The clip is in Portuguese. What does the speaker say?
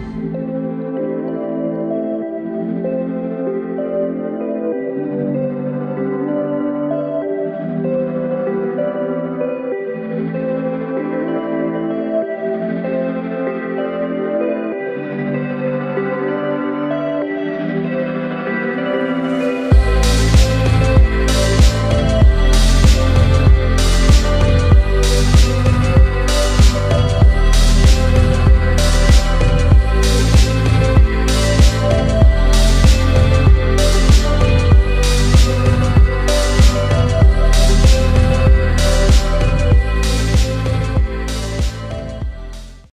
Música